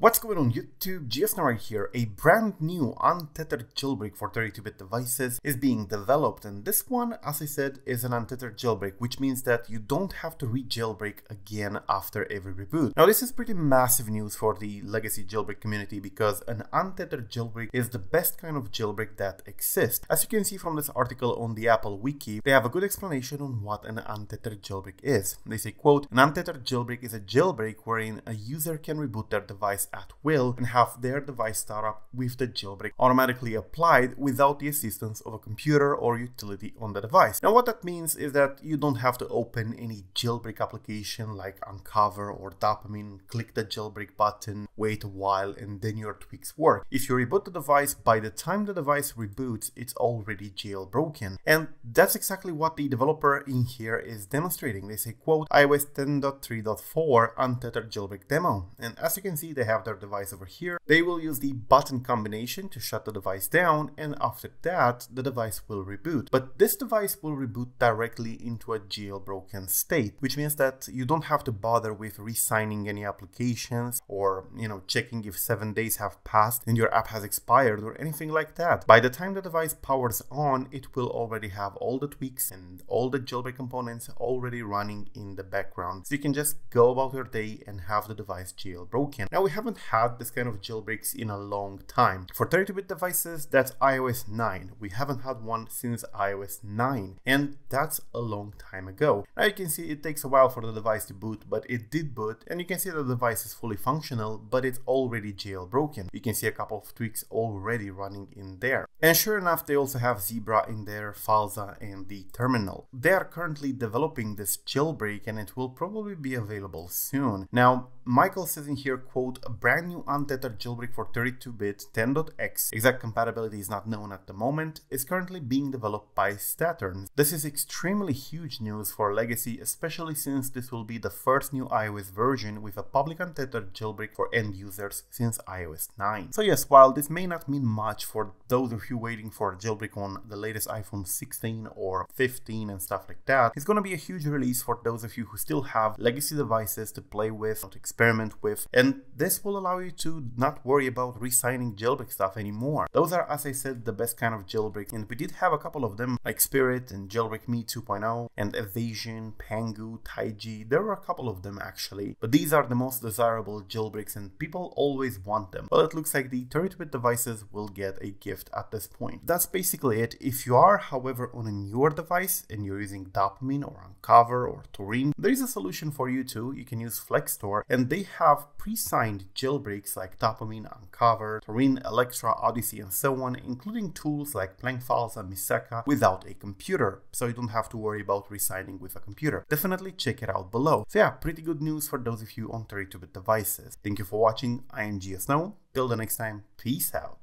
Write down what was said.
What's going on YouTube? Right here. A brand new untethered jailbreak for 32-bit devices is being developed and this one, as I said, is an untethered jailbreak which means that you don't have to re-jailbreak again after every reboot. Now this is pretty massive news for the legacy jailbreak community because an untethered jailbreak is the best kind of jailbreak that exists. As you can see from this article on the Apple wiki, they have a good explanation on what an untethered jailbreak is. They say, quote, an untethered jailbreak is a jailbreak wherein a user can reboot their device at will and have their device start up with the jailbreak automatically applied without the assistance of a computer or utility on the device. Now what that means is that you don't have to open any jailbreak application like Unc0ver or Dopamine, click the jailbreak button, wait a while and then your tweaks work. If you reboot the device, by the time the device reboots, it's already jailbroken. And that's exactly what the developer in here is demonstrating. They say, quote, iOS 10.3.4 untethered jailbreak demo. And as you can see, they have have their device over here, they will use the button combination to shut the device down and after that the device will reboot. But this device will reboot directly into a jailbroken state, which means that you don't have to bother with re-signing any applications or, you know, checking if seven days have passed and your app has expired or anything like that. By the time the device powers on, it will already have all the tweaks and all the jailbreak components already running in the background. So you can just go about your day and have the device jailbroken. Now we haven't haven't had this kind of jailbreaks in a long time. For 32-bit devices, that's iOS 9. We haven't had one since iOS 9, and that's a long time ago. Now you can see it takes a while for the device to boot, but it did boot, and you can see the device is fully functional, but it's already jailbroken. You can see a couple of tweaks already running in there. And sure enough, they also have Zebra in there, Filza, and the terminal. They are currently developing this jailbreak and it will probably be available soon. Now, Michael says in here, quote, a brand new untethered jailbreak for 32-bit 10.x, exact compatibility is not known at the moment, is currently being developed by Staturn. This is extremely huge news for Legacy, especially since this will be the first new iOS version with a public untethered jailbreak for end users since iOS 9. So yes, while this may not mean much for those of you waiting for a jailbreak on the latest iPhone 16 or 15 and stuff like that, it's gonna be a huge release for those of you who still have legacy devices to play with, experiment with, and this will allow you to not worry about re-signing jailbreak stuff anymore. Those are, as I said, the best kind of jailbreak, and we did have a couple of them, like Spirit and Jailbreak Me 2.0, and evasi0n, Pangu, TaiG. There were a couple of them actually, but these are the most desirable jailbreaks, and people always want them. Well, it looks like the 32-bit devices will get a gift at this point. That's basically it. If you are, however, on a newer device and you're using Dopamine or Unc0ver or Taurine, there is a solution for you too. You can use FlekStore and they have pre-signed jailbreaks like Dopamine, Unc0ver, Electra, Odyssey, and so on, including tools like Plankfiles and Misaka without a computer, so you don't have to worry about resigning with a computer. Definitely check it out below. So yeah, pretty good news for those of you on 32-bit devices. Thank you for watching, I am GeoSn0w. Till the next time, peace out.